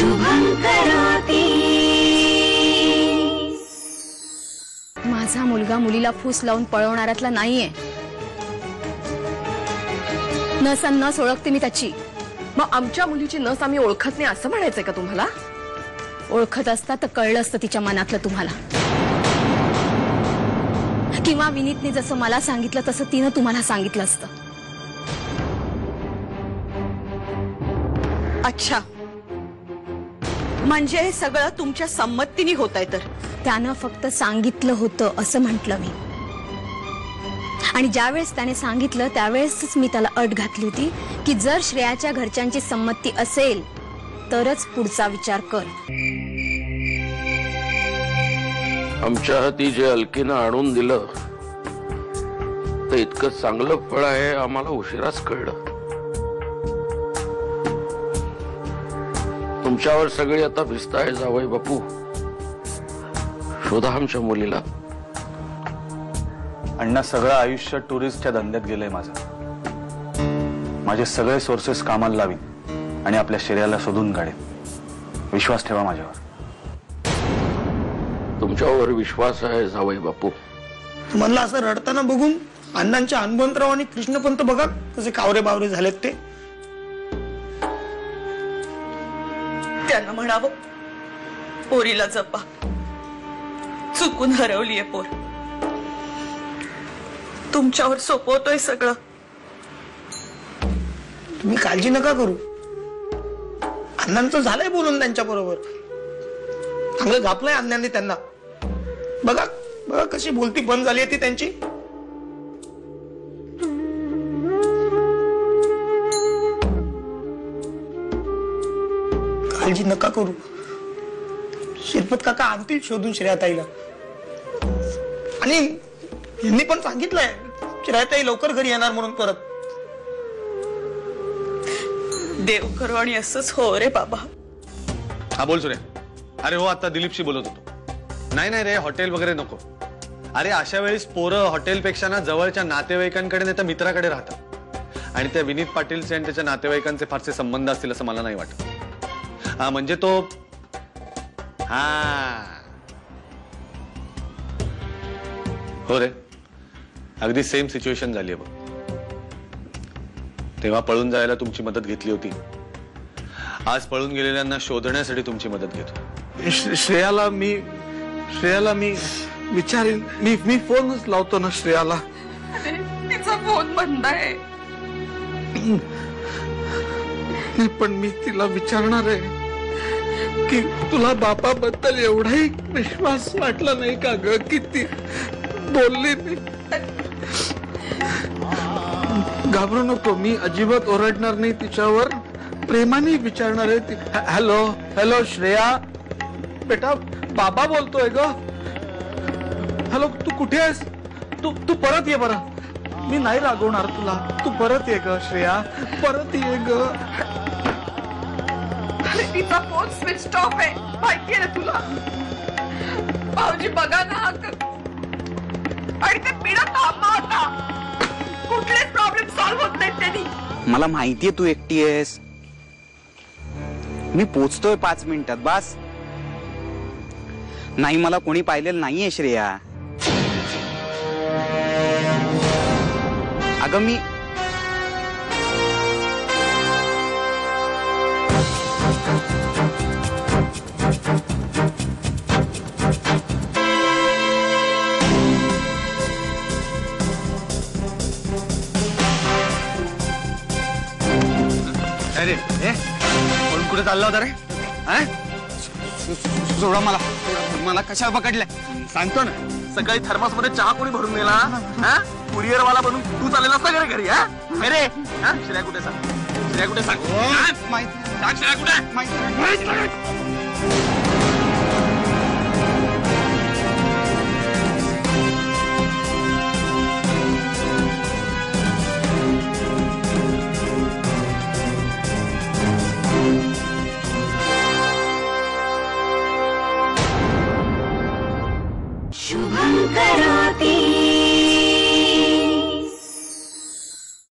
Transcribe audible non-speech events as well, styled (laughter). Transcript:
शुभं करोति। माझा मुलगा मुलीला फूस लावून पळवणाऱ्यातला नाहीये. नस अन नस ओळखते मी त्याची. मग आमच्या मुलीची नस आम्ही ओळखत नाही असं म्हणायचंय का तुम्हाला? ओळखत असता तर कळलं असतं तिच्या मनातलं तुम्हाला. किंवा विनीतने जसं मला सांगितलं तसं तिनं तुम्हाला सांगितलं असतं. अच्छा. म्हणजे हे सगळं तुमच्या संमतीने होत आहे तर. त्यानं फक्त सांगितलं होतं असं म्हटलं मी. आणि ज्यावेळेस त्याने सांगितलं त्यावेळेसच मी त्याला अट घातली होती की जर श्रेयाच्या घरच्यांची संमती असेल तरच पुढचा विचार कर. आमच्या हाती जे अलकीनं आणून दिलं ते इतकं चांगलं फळ आहे आम्हाला उशिराच कळलं. तुमच्यावर सगळी आता भिस्ताय जावई बापू. शोधा आमच्या मुलीला. अण्णा सगळं आयुष्य टुरिस्टच्या धंद्यात गेलंय माझं. माझे सगळे सोर्सेस कामाला लावीन आणि आपल्या शरीराला शोधून काढेन. विश्वास ठेवा माझ्यावर. तुमच्यावर विश्वास आहे जावई बापू. म्हणलं असं रडताना बघून अण्णांच्या हनुमंतराव आणि कृष्णपंत बघा कसे कावरे बावरे झालेत ते. त्यानं म्हणावं. पोरीला जपा. चुकून हरवलीये पोर. तुमच्यावर सोपवतोय सगळं. तुम्ही काळजी नका करू. अण्णांचं झालंय बोलून त्यांच्या बरोबर. चांगलं घापलंय अण्णांनी त्यांना. बोलती, बंद झाली काळजी नका करू. शिरपत काका आणतील शोधून श्रेयाताईला आणि यांनी पण सांगितलंय श्रेयाताई लवकर घरी येणार म्हणून परत. देव करो आणि असंच हो रे बाबा. हा बोल सुरे. अरे हो आता दिलीपशी बोलत होतो. नाही नाही रे हॉटेल वगैरे नको. अरे अशा वेळेस पोरं हॉटेलपेक्षा ना जवळच्या नातेवाईकांकडे नाही तर मित्राकडे राहतात. आणि त्या विनीत पाटीलचे आणि त्याच्या नातेवाईकांचे फारसे संबंध असतील असं मला नाही वाटत. हा म्हणजे तो हा. हो रे. अगदी सेम सिच्युएशन झाली आहे बघ. तेव्हा पळून जायला तुमची मदत घेतली होती. आज पळून गेलेल्यांना शोधण्यासाठी तुमची मदत घेतो. श्रे- श्रेयाला मी श्रेयाला मी विचारेन. मी मी फोनच लावतो ना श्रेयाला. तिचा फोन बंद आहे. (clears throat) पण मी तिला विचारणार आहे की तुला बापाबद्दल एवढाही विश्वास वाटला नाही का ग? की ती बोलली नाही घाबरू नको, मी अजिबात ओरडणार नाही तिच्यावर. प्रेमाने विचारणार आहे ती. Hello hello, Shreya. बेटा, बाबा बोलतोय ग. हॅलो, तू कुठे आहेस? तू तू परत ये बरं. मी नाही रागवणार तुला. तू परत ये ग श्रेया. परत ये ग. तिचा फ़ोन स्विच ऑफ़ आहे. माहितीये ना तुला? भाऊजी बघा ना आणि ते पिढा थांबा आता. कुठलेच प्रॉब्लेम सॉल्व्ह होत नाहीत त्यांनी. मला माहितीये तू एकटी आहेस. मी पोचतोय पाच मिनिटात बस. नाही मला कोणी पाहिलेलं नाहीये श्रेया. अगं मी अरे ए म्हणून कुठे चालला होता रे हा? माला मला कशा पकडलंय सांगतो ना सकाळी थर्मास मध्ये चहा कोणी भरून नेला? हा? कुरिअर वाला बनून तू असता घरी घरी हा? अरे हा? श्रेया कुठे सांग? श्रेया कुठे सांग? हा? सांग श्रेया कुठे? माहिती